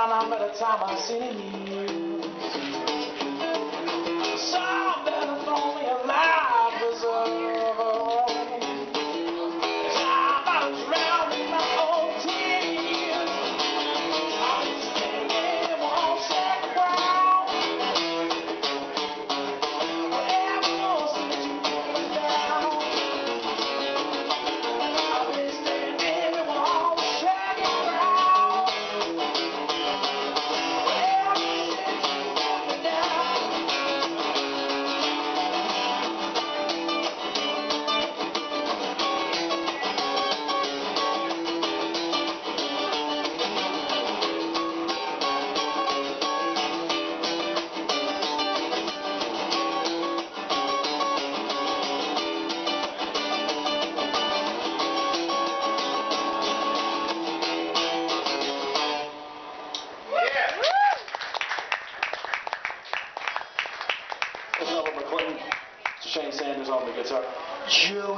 I remember by the time I seen you. Someday.